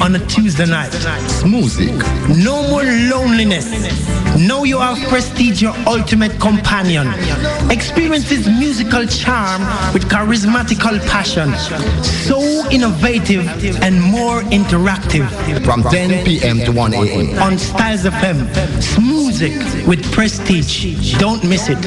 on a Tuesday night. Music. No more loneliness. Now you have Prestige, your ultimate companion. Experience his musical charm with charismatical passion. So innovative and more interactive. From 10 p.m. to 1 a.m. On Stylz FM. Music with Prestige. Don't miss it.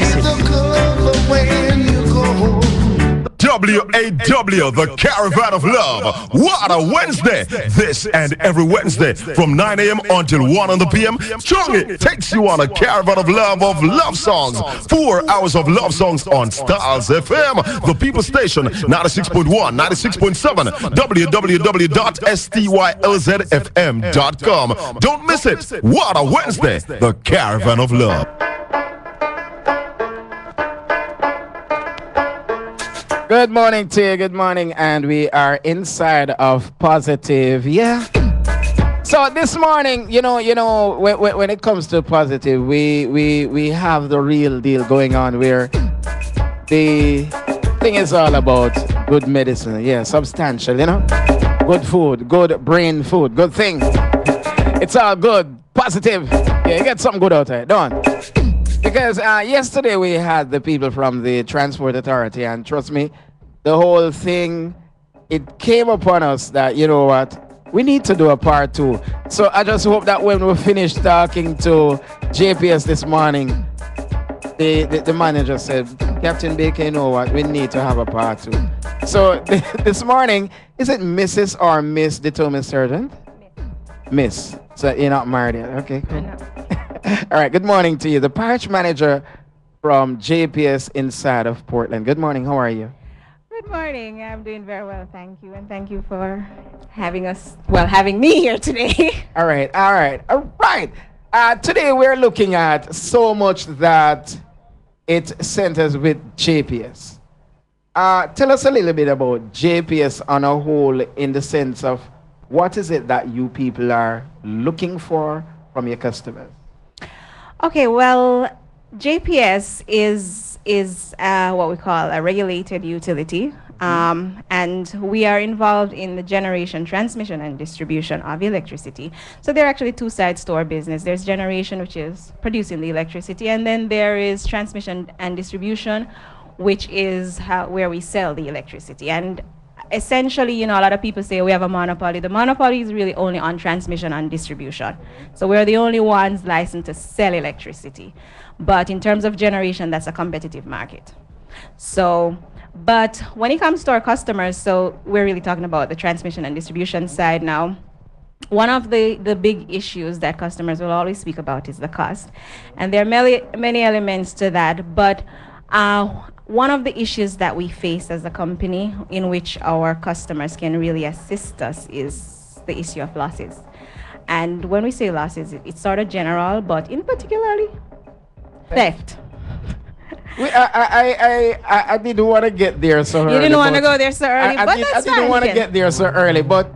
WAW, the Caravan of Love. What a Wednesday! This and every Wednesday from 9 a.m. until 1 on the p.m. Strong It takes you on a caravan of love of love songs. Four hours of love songs on Stylz FM, the people station 96.1, 96.7, www.stylzfm.com. Don't miss it. What a Wednesday! The Caravan of Love. Good morning to you. Good morning, and we are inside of positive. Yeah. So this morning, you know, you know, when, when it comes to positive, we we we have the real deal going on where the thing is all about good medicine. Yeah, substantial. You know, good food, good brain food, good thing. It's all good, positive. Yeah, you get something good out of it. Don't. Because uh, yesterday we had the people from the Transport Authority, and trust me, the whole thing, it came upon us that, you know what, we need to do a part two. So I just hope that when we finish talking to JPS this morning, the, the, the manager said, Captain Baker, you know what, we need to have a part two. So this morning, is it Mrs. or Miss Determined Sergeant? Miss. Miss. So you're not married yet. Okay, cool. All right, good morning to you. The parish manager from JPS inside of Portland. Good morning, how are you? Good morning. I'm doing very well, thank you. And thank you for having us, well, having me here today. all right, all right, all right. Uh, today we're looking at so much that it centers with JPS. Uh, tell us a little bit about JPS on a whole in the sense of what is it that you people are looking for from your customers? Okay, well, JPS is is uh, what we call a regulated utility, um, and we are involved in the generation, transmission, and distribution of electricity. So there are actually two sides to our business. There's generation, which is producing the electricity, and then there is transmission and distribution, which is how, where we sell the electricity. And essentially, you know, a lot of people say we have a monopoly. The monopoly is really only on transmission and distribution. So we're the only ones licensed to sell electricity. But in terms of generation, that's a competitive market. So, but when it comes to our customers, so we're really talking about the transmission and distribution side now. One of the, the big issues that customers will always speak about is the cost. And there are many, many elements to that, but uh, one of the issues that we face as a company in which our customers can really assist us is the issue of losses. And when we say losses, it, it's sort of general, but in particularly theft. We, I, I, I, I, I didn't want to get there so early. You didn't want to go there so early, I, I but did, I didn't want to get there so early, but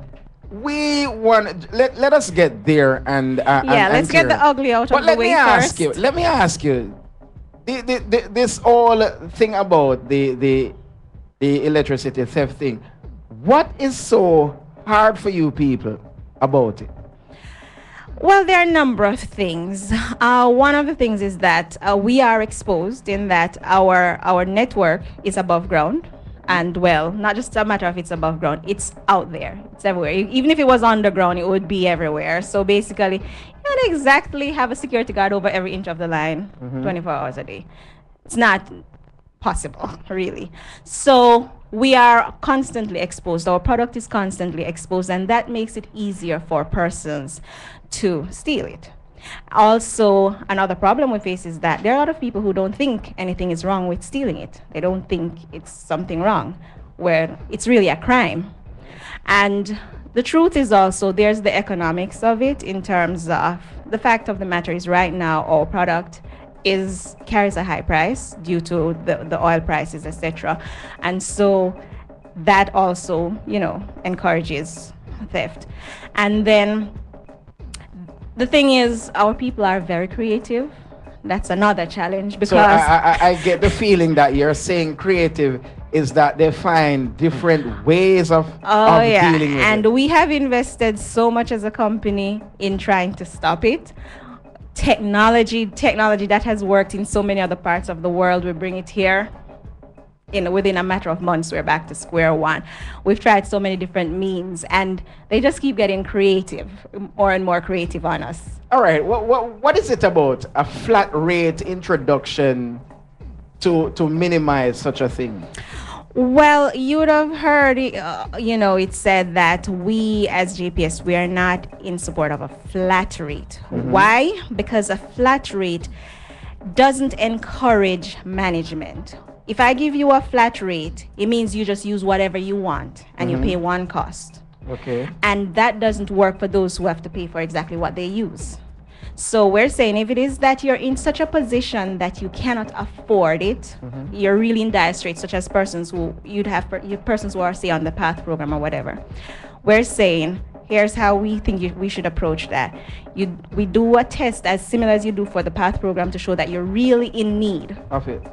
we want let let us get there and uh, Yeah, and, let's get the ugly out But of let the way me ask first. you. Let me ask you. The, the, the, this whole thing about the the the electricity theft thing. What is so hard for you people about it? Well, there are a number of things. Uh, one of the things is that uh, we are exposed in that our our network is above ground, and well, not just a matter of it's above ground; it's out there, it's everywhere. Even if it was underground, it would be everywhere. So basically, don't exactly have a security guard over every inch of the line, mm-hmm. 24 hours a day. It's not possible, really. So we are constantly exposed. Our product is constantly exposed, and that makes it easier for persons to steal it. Also, another problem we face is that there are a lot of people who don't think anything is wrong with stealing it. They don't think it's something wrong, where it's really a crime. And the truth is also there's the economics of it in terms of the fact of the matter is right now our product is carries a high price due to the, the oil prices, etc. And so that also, you know, encourages theft. And then the thing is our people are very creative. That's another challenge because So I, I, I get the feeling that you're saying creative is that they find different ways of, Oh of yeah, dealing with it? and it. we have invested so much as a company in trying to stop it. Technology, technology that has worked in so many other parts of the world, we bring it here. In within a matter of months, we're back to square one. We've tried so many different means, and they just keep getting creative, more and more creative on us. All right, what, what, what is it about a flat rate introduction to, to minimize such a thing? Well, you would have heard, uh, you know, it said that we as JPS, we are not in support of a flat rate. Why? Because a flat rate doesn't encourage management. If I give you a flat rate, it means you just use whatever you want and you pay one cost. Okay. And that doesn't work for those who have to pay for exactly what they use. So we're saying if it is that you're in such a position that you cannot afford it, mm-hmm. you're really in dire straits, such as persons who you'd have per, you persons who are say on the path program or whatever. We're saying here's how we think you, we should approach that. You we do a test as similar as you do for the path program to show that you're really in need Of it.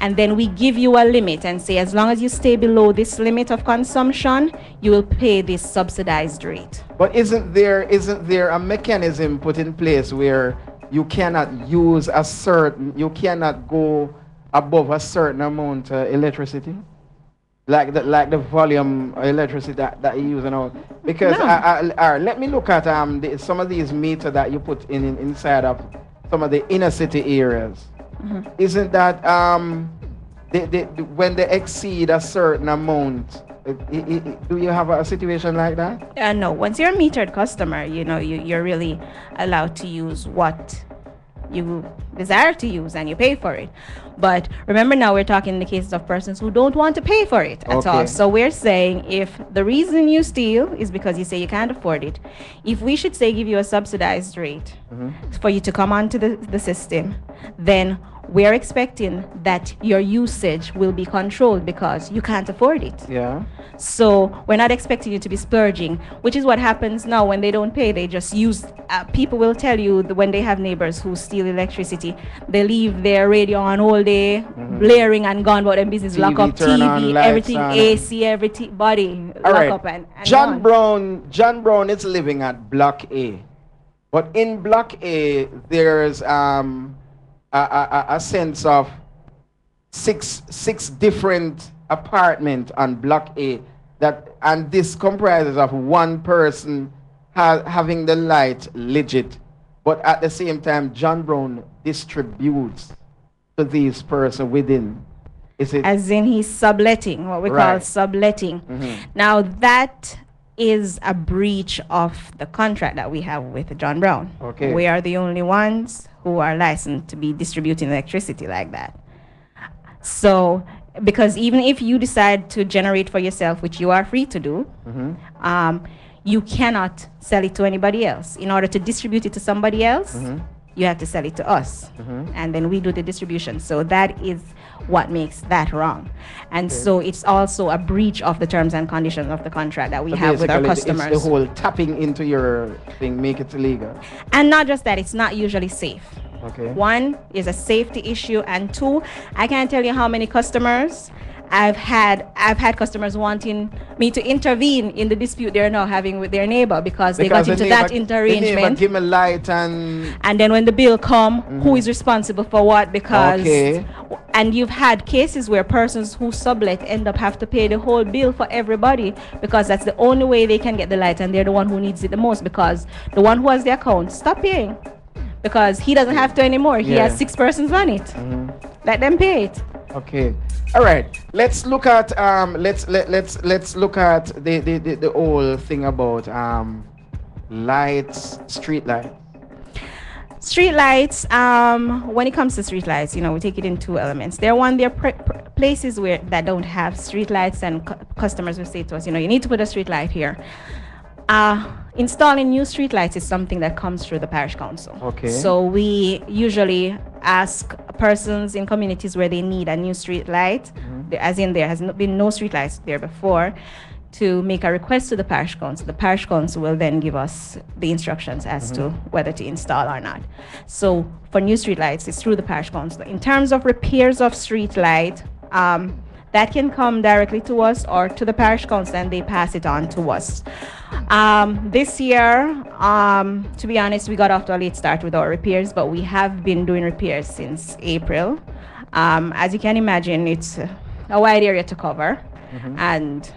and then we give you a limit and say as long as you stay below this limit of consumption you will pay this subsidized rate But isn't there isn't there a mechanism put in place where you cannot use a certain you cannot go above a certain amount of electricity? Like the like the volume of electricity that, that you use and all. Because No. I, I, let me look at um the, some of these meters that you put in, in inside of some of the inner city areas. Isn't that um they, they, when they exceed a certain amount? it- it- it- do you have a situation like that? uh, no once you're a metered customer you know you, you're really allowed to use what you desire to use and you pay for it. But remember now we're talking in the cases of persons who don't want to pay for it at all. So we're saying if the reason you steal is because you say you can't afford it if we should say give you a subsidized rate mm-hmm. for you to come onto the, the system then we're expecting that your usage will be controlled because you can't afford it Yeah. so we're not expecting you to be splurging, which is what happens now when they don't pay. They just use. Uh, people will tell you when they have neighbors who steal electricity, they leave their radio on all day, blaring and gone about their business. lock up TV, everything, on. AC, everything, body, All lock right. up and, and John gone. Brown. John Brown is living at Block A, but in Block A there's um a, a, a- sense of six six different apartment on Block A that and this comprises of one person ha- having the light legit, but at the same time John Brown distributes to these person within. Is it as in he's subletting, what we call Right. subletting. Mm-hmm. Now that is a breach of the contract that we have with John Brown. Okay. We are the only ones who are licensed to be distributing electricity like that. So, because even if you decide to generate for yourself, which you are free to do, um, you cannot sell it to anybody else. In order to distribute it to somebody else, you have to sell it to us. Mm-hmm. And then we do the distribution. So that is what makes that wrong. And so it's also a breach of the terms and conditions of the contract that we So have with our customers. It's the whole tapping into your thing, make it illegal. and not just that, it's not usually safe. Okay. One is a safety issue, and two, I can't tell you how many customers I've had. I've had customers wanting me to intervene in the dispute they're now having with their neighbor because, they got the into that interarrangement. give me light and And then when the bill come, who mm-hmm. is responsible for what? Because Okay. and you've had cases where persons who sublet end up have to pay the whole bill for everybody because that's the only way they can get the light, and they're the one who needs it the most because the one who has the account stop paying because he doesn't have to anymore. He Yeah. has six persons on it. Mm-hmm. Let them pay it. Okay. All right. Let's look at um. Let's let let's let's look at the the the, the whole thing about um, lights, street lights. Street lights, um, when it comes to street lights, you know, we take it in two elements. There are one, there are pr- pr- places where that don't have street lights, and cu- customers will say to us, you know, you need to put a street light here. Uh, installing new street lights is something that comes through the parish council. Okay. So we usually ask persons in communities where they need a new street light, the- as in there has been no street lights there before, to make a request to the parish council. The parish council will then give us the instructions as to whether to install or not. So for new street lights, it's through the parish council. In terms of repairs of street light, um, that can come directly to us or to the parish council and they pass it on to us. Um, this year, um, to be honest, we got off to a late start with our repairs, but we have been doing repairs since April. Um, as you can imagine, it's a wide area to cover, and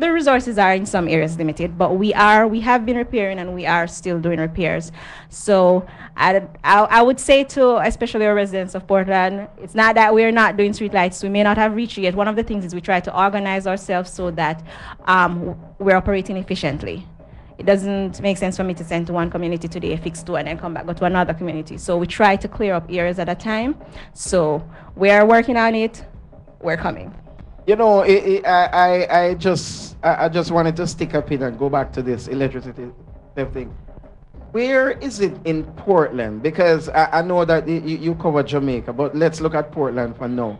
the resources are in some areas limited, but we are we have been repairing and we are still doing repairs. So I, I, I would say to especially our residents of Portland, it's not that we're not doing streetlights. We may not have reached yet. One of the things is we try to organize ourselves so that um, we're operating efficiently. It doesn't make sense for me to send to one community today, fix two, and then come back go to another community. So we try to clear up areas at a time. So we are working on it. We're coming. You know, it, it, I, I, I just, I, I just wanted to stick up in and go back to this electricity thing. Where is it in Portland? Because I, I know that you, you cover Jamaica, but let's look at Portland for now.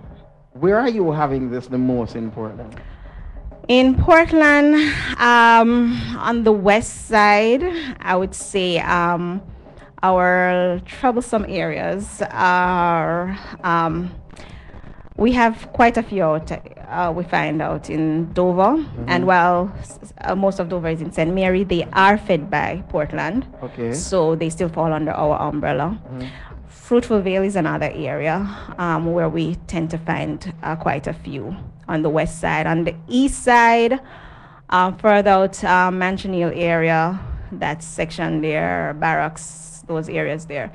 Where are you having this the most in Portland? In Portland, um, on the west side, I would say um, our troublesome areas are. Um, we have quite a few out, uh, we find out in Dover, and while s- uh, most of Dover is in St. Mary, they are fed by Portland. Okay. So they still fall under our umbrella. Fruitful Vale is another area um, where we tend to find uh, quite a few on the west side. On the east side, uh, further out, uh, Mansion Hill area, that section there, barracks, those areas there,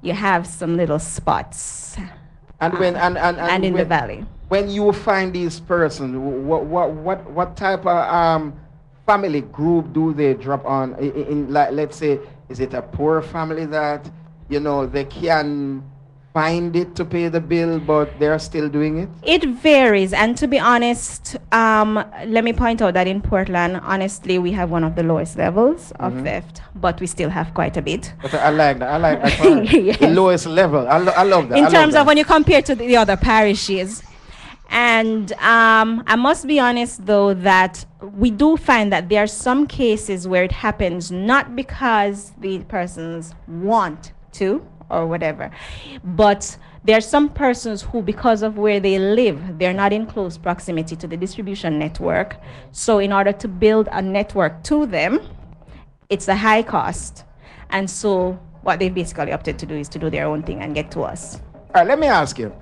you have some little spots. And when and and, and, And in the valley. When you find these persons, what what what what type of um family group do they drop on? In, in like let's say, is it a poor family that you know they can find it to pay the bill, but they're still doing it? It varies, and to be honest, um, let me point out that in Portland, honestly, we have one of the lowest levels of theft, but we still have quite a bit. But I like that. I like that. part. The lowest level. I, lo- I love that. In love terms that. of when you compare to the other parishes. And um, I must be honest, though, that we do find that there are some cases where it happens not because the persons want to or whatever, but there are some persons who, because of where they live, they're not in close proximity to the distribution network. So, in order to build a network to them, it's a high cost. And so, what they've basically opted to do is to do their own thing and get to us. All right, let me ask you.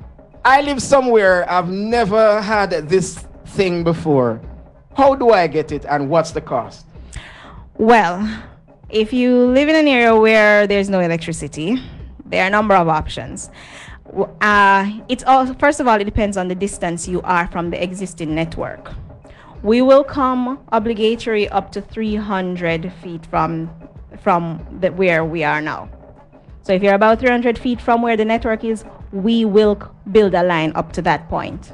I live somewhere I've never had this thing before. How do I get it and what's the cost? Well, if you live in an area where there's no electricity, there are a number of options. Uh, it's all, first of all, it depends on the distance you are from the existing network. We will come obligatory up to 300 feet from, from the, where we are now. So if you're about 300 feet from where the network is, we will build a line up to that point.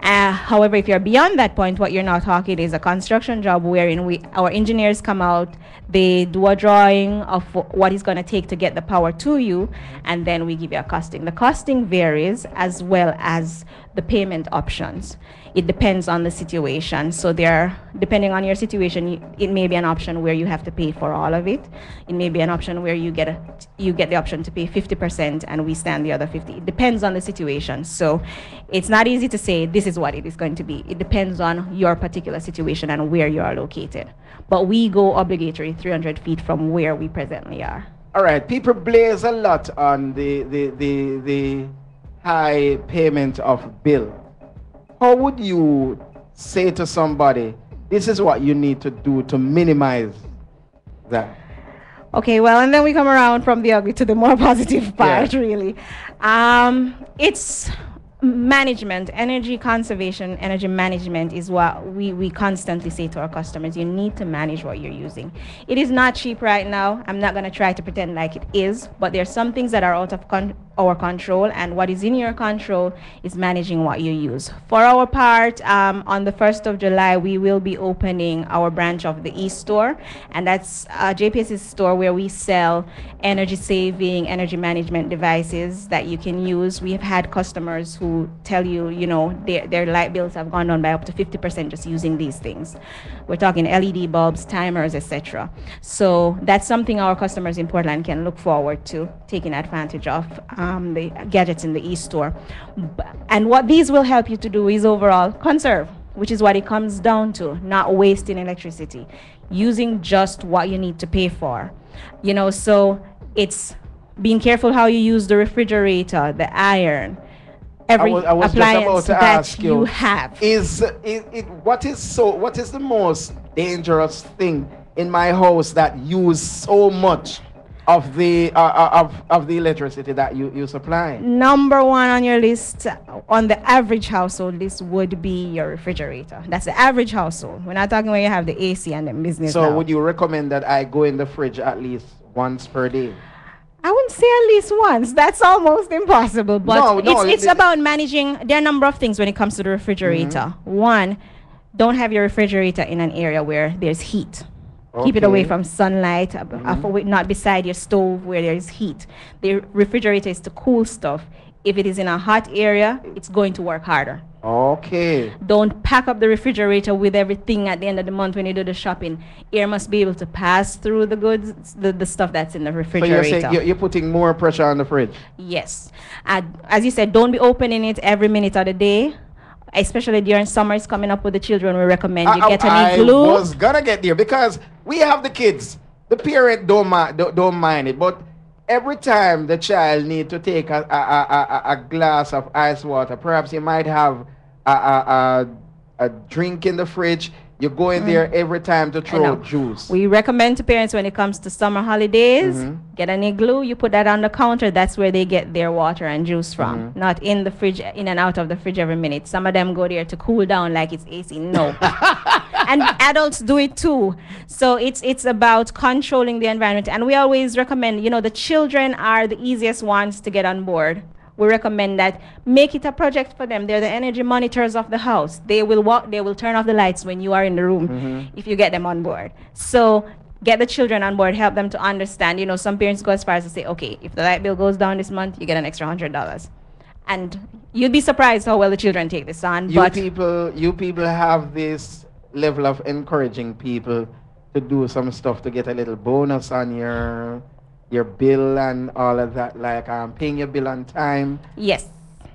Uh, however, if you're beyond that point, what you're now talking is a construction job wherein we, our engineers come out, they do a drawing of wh- what it's going to take to get the power to you, and then we give you a costing. The costing varies as well as the payment options. It depends on the situation. So there, depending on your situation, it may be an option where you have to pay for all of it. It may be an option where you get a, you get the option to pay 50% and we stand the other 50. It depends on the situation. So it's not easy to say this is what it is going to be. It depends on your particular situation and where you are located. But we go obligatory 300 feet from where we presently are. All right, people blaze a lot on the, the, the, the high payment of bill. How would you say to somebody, this is what you need to do to minimize that? Okay, well, and then we come around from the ugly to the more positive part, really. Um, it's management, energy conservation, energy management is what we, we constantly say to our customers. You need to manage what you're using. It is not cheap right now. I'm not going to try to pretend like it is, but there are some things that are out of con- our control, and what is in your control is managing what you use. For our part, um, on the 1st of July, we will be opening our branch of the e-store, and that's uh, JPS's store where we sell energy saving, energy management devices that you can use. We have had customers who tell you, you know, their, their light bills have gone down by up to 50% just using these things. We're talking LED bulbs, timers, etc. So that's something our customers in Portland can look forward to taking advantage of. um, Um, the gadgets in the e-store. And what these will help you to do is overall conserve, which is what it comes down to, not wasting electricity, using just what you need to pay for. You know, so it's being careful how you use the refrigerator, the iron, every I was, I was just about appliance to that ask you you, have. Is, is it what is so what is the most dangerous thing in my house that use so much of the uh, uh, of, of the electricity that you, you supply? Number one on your list, on the average household list, would be your refrigerator. That's the average household. We're not talking when you have the AC and the business. So now. would you recommend that I go in the fridge at least once per day? I wouldn't say at least once. That's almost impossible. But No, no, it's, it's it- about managing. There are a number of things when it comes to the refrigerator. Mm-hmm. One, don't have your refrigerator in an area where there's heat. Keep it away Okay. From sunlight, uh, not beside your stove where there is heat. The refrigerator is to cool stuff. If it is in a hot area, it's going to work harder. Okay. Don't pack up the refrigerator with everything at the end of the month when you do the shopping. Air must be able to pass through the goods, the, the stuff that's in the So refrigerator. you're saying you're, you're putting more pressure on the fridge. Yes. And as you said, don't be opening it every minute of the day. Especially during summer is coming up with the children. We recommend you I, get I- an igloo. I was gonna get there because we have the kids. The parent don't mind don't, don't mind it, but every time the child need to take a, a, a, a, a glass of ice water, perhaps he might have a, a, a, a drink in the fridge. You go in there every time to Mm. Throw juice. We recommend to parents when it comes to summer holidays, Mm-hmm. get an igloo, you put that on the counter. That's where they get their water and juice from. Mm-hmm. Not in the fridge, in and out of the fridge every minute. Some of them go there to cool down like it's AC. No. and adults do it too. So it's it's about controlling the environment. And we always recommend, you know, the children are the easiest ones to get on board. We recommend that make it a project for them. They're the energy monitors of the house. They will walk, they will turn off the lights when you are in the room mm-hmm. if you get them on board. So get the children on board, help them to understand. You know, some parents go as far as to say, okay, if the light bill goes down this month, you get an extra hundred dollars. And you'd be surprised how well the children take this on. You people, you people have this level of encouraging people to do some stuff to get a little bonus on your your bill and all of that, like um, paying your bill on time yes.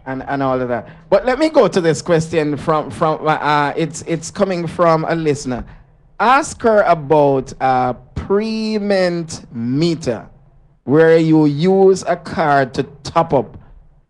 and, and all of that. But let me go to this question from from uh, uh, it's it's coming from a listener. Ask her about a pre-mint meter where you use a card to top up.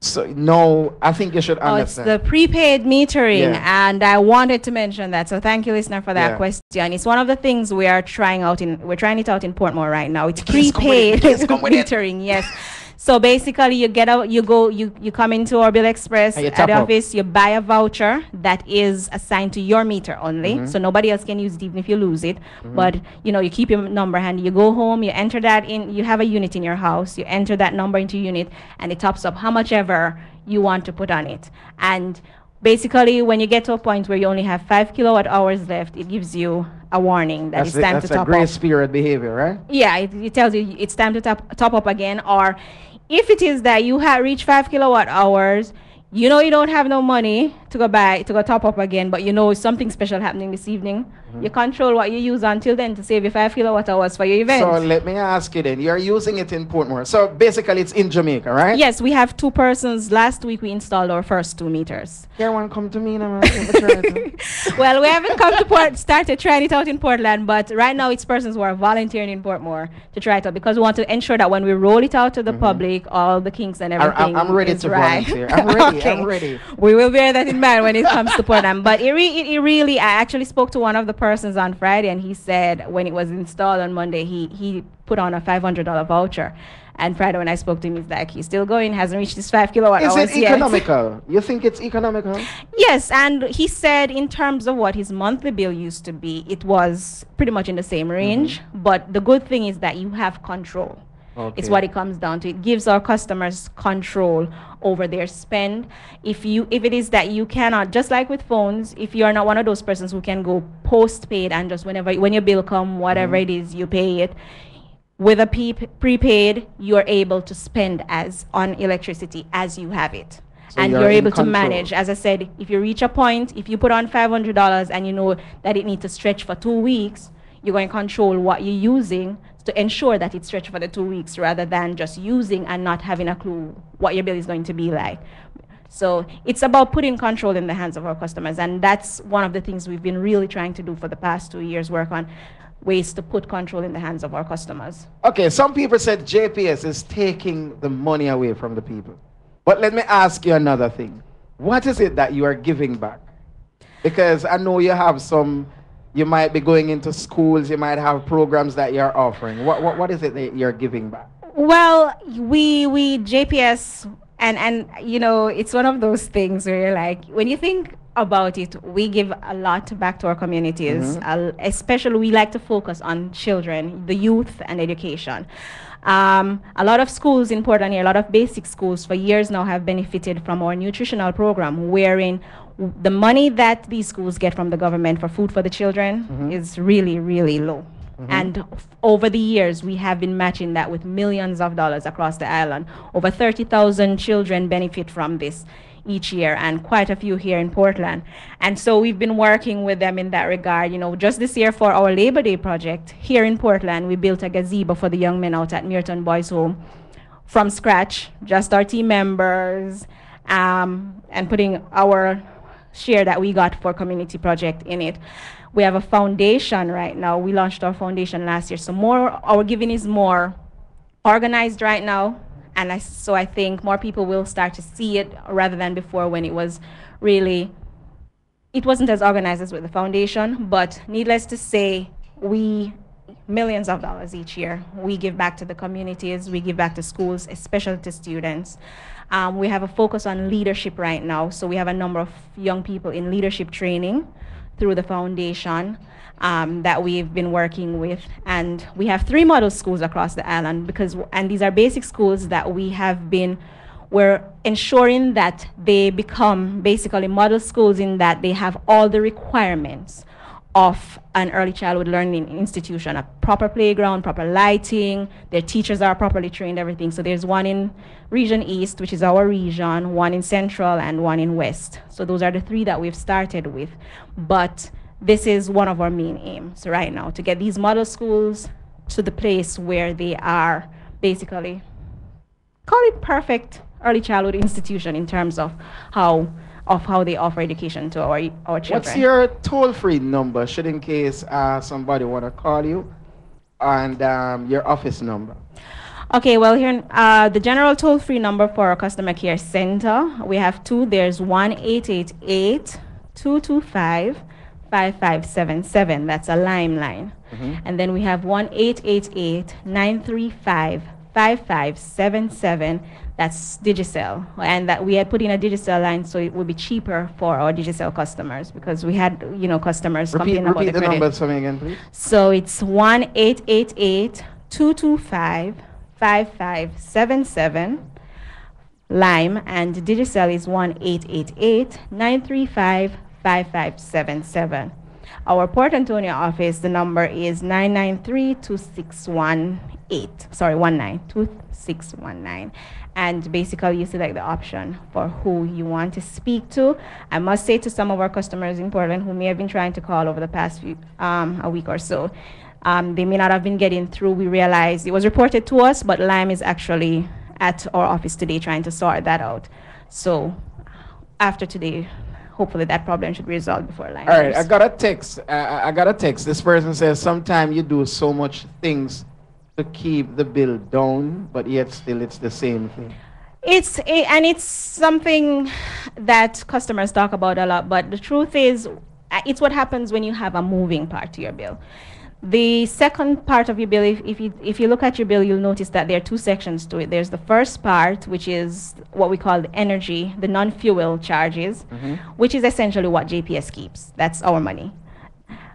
So no, I think you should understand. Oh, it's the prepaid metering, Yeah. and I wanted to mention that. So thank you, listener, for that Yeah. question. It's one of the things we are trying out in. We're trying it out in Portmore right now. It's Please come it, prepaid it. metering. Yes. So basically, you get out, you go, you you come into our Bill Express at the office. You buy a voucher that is assigned to your meter only, Mm-hmm. so nobody else can use it even if you lose it. But you know, you keep your number handy. You go home, you enter that in. You have a unit in your house. You enter that number into unit, and it tops up how much ever you want to put on it. And basically, when you get to a point where you only have five kilowatt hours left, it gives you a warning that that's it's time that's to a top up. period behavior, right? Yeah, it, it tells you it's time to top, top up again. Or if it is that you have reached five kilowatt hours, you know you don't have no money to go buy to go top up again, but you know something special happening this evening. Mm-hmm. You control what you use until then to save you five kilowatt hours for your event. So let me ask you then. You're using it in Portmore. So basically, it's in Jamaica, right? yes, we have two persons. Last week we installed our first two meters. Here one come to me now. man. Let me try it. well, we haven't come to Port, started trying it out in Portland, but right now it's persons who are volunteering in Portmore to try it out because we want to ensure that when we roll it out to the public, all the kinks and Mm-hmm. I- everything. I'm ready to right. volunteer. I'm ready, I'm ready. We will bear that in mind when it comes to Portland. But it, re- it, it really, I actually spoke to one of the persons on Friday, and he said when it was installed on Monday, he he put on a $500 voucher. And Friday, when I spoke to him, he's like, he's still going, hasn't reached his five kilowatt Is hours it yet. economical? You think it's economical? Yes, and he said in terms of what his monthly bill used to be, it was pretty much in the same range. Mm-hmm. But the good thing is that you have control. It's Okay. what it comes down to. It gives our customers control over their spend. If you if it is that you cannot, just like with phones, if you are not one of those persons who can go postpaid and just whenever when your bill come, whatever Mm-hmm. it is, you pay it. With a pe- prepaid, you are able to spend as on electricity as you have it. So and you're you're able to manage. As I said, if you reach a point, if you put on five hundred dollars and you know that it needs to stretch for two weeks, you're going to control what you're using to ensure that it's stretched for the two weeks rather than just using and not having a clue what your bill is going to be like. So it's about putting control in the hands of our customers, and that's one of the things we've been really trying to do for the past two years. Work on ways to put control in the hands of our customers. Okay, some people said JPS is taking the money away from the people. But let me ask you another thing. What is it that you are giving back? Because I know you have some, you might be going into schools, you might have programs that you're offering. What, what, what is it that you're giving back? Well, we we JPS and and you know it's one of those things where you're like when you think about it we give a lot back to our communities uh, especially we like to focus on children the youth and education um, a lot of schools in Portland here, a lot of basic schools for years now have benefited from our nutritional program, wherein the money that these schools get from the government for food for the children is really, really low. And f- over the years, we have been matching that with millions of dollars across the island. Over 30,000 children benefit from this each year, and quite a few here in Portland. And so we've been working with them in that regard. You know, just this year for our Labor Day project here in Portland, we built a gazebo for the young men out at Muirton Boys Home from scratch, just our team members, um, and putting our share that we got for community project in it. We have a foundation right now. We launched our foundation last year, so more our giving is more organized right now, and I, so I think more people will start to see it rather than before when it was really it wasn't as organized as with the foundation, but needless to say, we millions of dollars each year. We give back to the communities, we give back to schools, especially to students. Um, we have a focus on leadership right now, so we have a number of young people in leadership training through the foundation um, that we've been working with, and we have three model schools across the island because, and these are basic schools that we have been we're ensuring that they become basically model schools in that they have all the requirements of an early childhood learning institution a proper playground proper lighting. Their teachers are properly trained everything. So there's one in region east which is our region one in central and one in west. So those are the three that we've started with. But this is one of our main aims right now to get these model schools to the place where they are basically call it perfect early childhood institution in terms of how of how they offer education to our our children. What's your toll-free number, should in case uh, somebody want to call you, and um, your office number? Okay, well here uh, the general toll-free number for our customer care center we have two. There's one eight eight eight two two five. 5577 that's a lime line and then we have 1-888-935-5577 that's digicel and that we had put in a digicel line so it would be cheaper for our digicel customers because we had you know customers Repeat, complaining about repeat the the credit numbers for me again, please. so it's 1 888 225 5577 Lime and Digicel is 1 888 935 5577. Our Port Antonio office, the number is 993 2618. Sorry, 192619. And basically, you select the option for who you want to speak to. I must say to some of our customers in Portland who may have been trying to call over the past few, um, a week or so, um, they may not have been getting through. We realized it was reported to us, but Lime is actually at our office today trying to sort that out. So after today, hopefully that problem should be resolved before Lime. All right, I got a text. Uh, I I got a text. This person says, "Sometimes you do so much things to keep the bill down, but yet still it's the same thing." It's a, and it's something that customers talk about a lot, but the truth is, uh, it's what happens when you have a moving part to your bill. The second part of your bill, if, if, you, if you look at your bill, you'll notice that there are two sections to it. There's the first part, which is what we call the energy, the non fuel charges, which is essentially what JPS keeps. That's our money.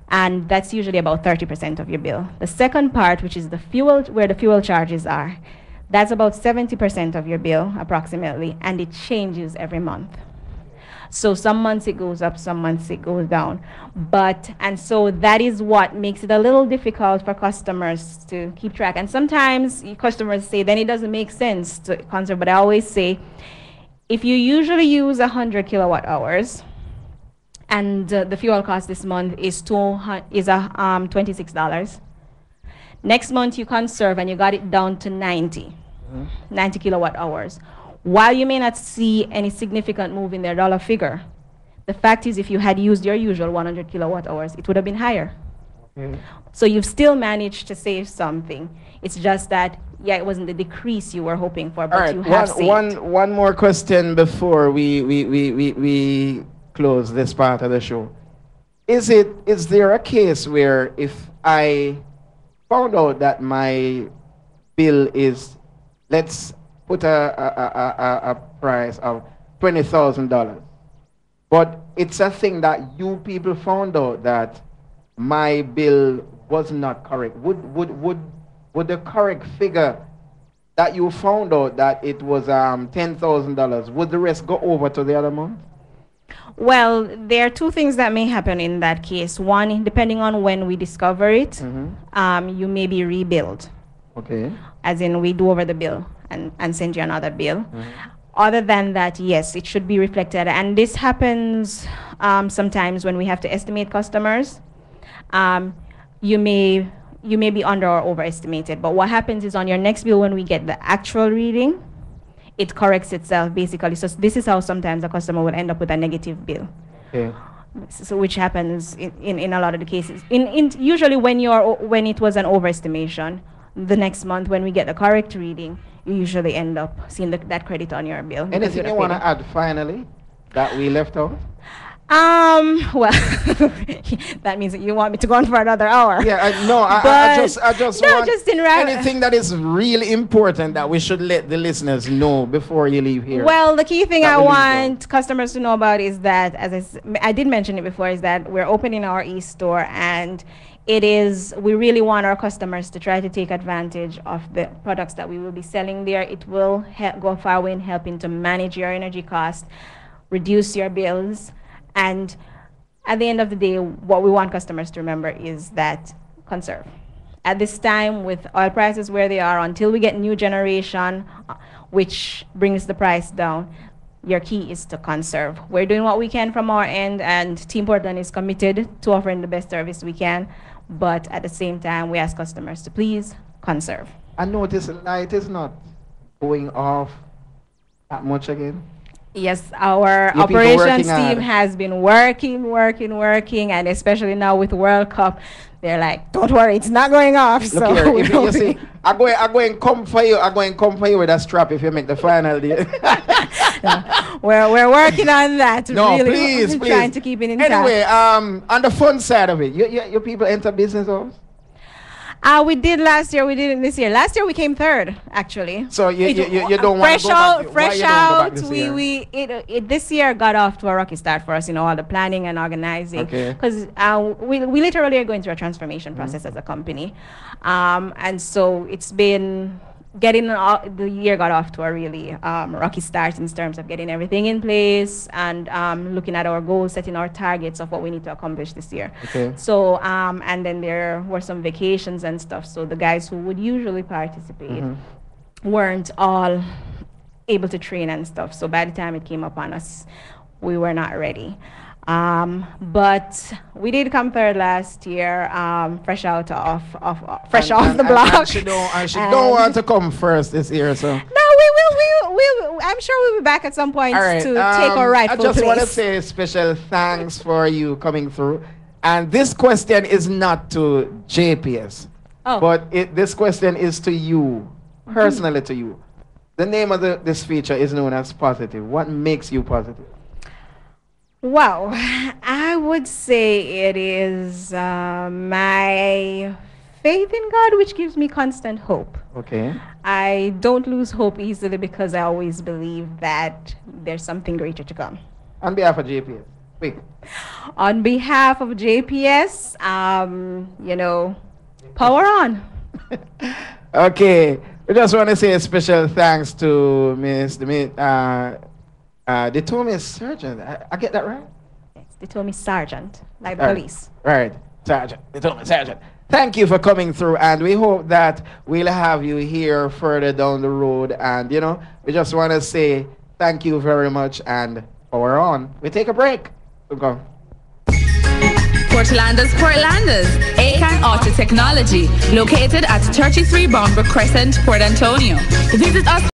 And that's usually about 30% of your bill. The second part, which is the fuel, where the fuel charges are, that's about 70% of your bill, approximately, and it changes every month. So some months it goes up, some months it goes down. But, and so that is what makes it a little difficult for customers to keep track. And sometimes customers say, then it doesn't make sense to conserve. But I always say, if you usually use 100 kilowatt hours, and uh, the fuel cost this month is two is a, um, $26. Next month you conserve and you got it down to 90, 90 kilowatt hours. While you may not see any significant move in their dollar figure, the fact is if you had used your usual 100 kilowatt hours, it would have been higher. So you've still managed to save something. It's just that, yeah, it wasn't the decrease you were hoping for, but right, you have one, saved. one, one more question before we, we, we, we, we close this part of the show. Is it is there a case where if I found out that my bill is let's put a, a, a, a, price of twenty thousand dollars, but it's a thing that you people found out that my bill was not correct. Would would would would the correct figure that you found out that it was um ten thousand dollars, would the rest go over to the other month? Well, there are two things that may happen in that case. One, depending on when we discover it, Mm-hmm. um, you may be rebilled, Okay. as in we do over the bill and, and send you another bill. Other than that, yes, it should be reflected. And this happens um, sometimes when we have to estimate customers. Um, you may you may be under or overestimated. But what happens is on your next bill, when we get the actual reading, it corrects itself basically. So this is how sometimes a customer will end up with a negative bill. Okay. So which happens in, in, in a lot of the cases. In, in usually when you're when it was an overestimation, the next month when we get the correct reading, you usually end up seeing the, that credit on your bill. Anything you'd you want to add finally that we left out? Um. Well, that means that you want me to go on for another hour. Yeah, I, no, I, I, I just, I just no, want just in ra- anything that is really important that we should let the listeners know before you leave here. Well, the key thing I want customers to know about is that, as I did mention it before, is that we're opening our e-store and it is, we really want our customers to try to take advantage of the products that we will be selling there. It will help, go far way in helping to manage your energy costs, reduce your bills, and at the end of the day, what we want customers to remember is that conserve. At this time, with oil prices where they are, until we get new generation, uh, which brings the price down, your key is to conserve. We're doing what we can from our end, and Team Portland is committed to offering the best service we can. But at the same time, we ask customers to please conserve. I notice light is not going off that much again. Yes, our operations team has been working, working, working, and especially now with World Cup, they're like, "Don't worry, it's not going off." Look so here, if you, you see, I go, I go and come for you. I go and come for you with a strap if you make the final deal. we're we're working on that. no, really please, please. trying to keep it intact. Anyway, um, on the fun side of it, you, you, you people enter business owners. Uh, we did last year. We did it this year. Last year we came third, actually. So you, It- you, you, you don't want to go back, fresh you don't go back out. We year? we it, it this year got off to a rocky start for us. You know, all the planning and organizing. Okay. Because uh, we we literally are going through a transformation process as a company, um, and so it's been getting all, the year got off to a really um, rocky start in terms of getting everything in place and um, looking at our goals, setting our targets of what we need to accomplish this year. Okay. So, um, and then there were some vacations and stuff. So the guys who would usually participate weren't all able to train and stuff. So by the time it came upon us, we were not ready. Um, but we did come third last year, um, fresh out of, of, of fresh And- off and- the and- block. And she don't, and she don't want to come first this year, so. No, we will. We will. I'm sure we'll be back at some point right. to take our um, rightful I just place. want to say special thanks for you coming through. And this question is not to JPS, Oh. but it, this question is to you, personally to you. The name of the, this feature is known as positive. What makes you positive? Wow, I would say it is uh, my faith in God, which gives me constant hope. Okay. I don't lose hope easily because I always believe that there's something greater to come. On behalf of JPS, quick. On behalf of JPS, um, you know, power on. Okay. We just want to say a special thanks to Miss the Mi- uh, uh, the Thomas Surgeon. I, I get that right? Yes, they told me sergeant, like the All right. police. Right, Sergeant. They told me Sergeant. Thank you for coming through, and we hope that we'll have you here further down the road. And you know, we just want to say thank you very much, and power on. We take a break. We'll go. Portlanders, Portlanders, Acan Auto Technology, located at 33 Bomber Crescent, Port Antonio. Visit us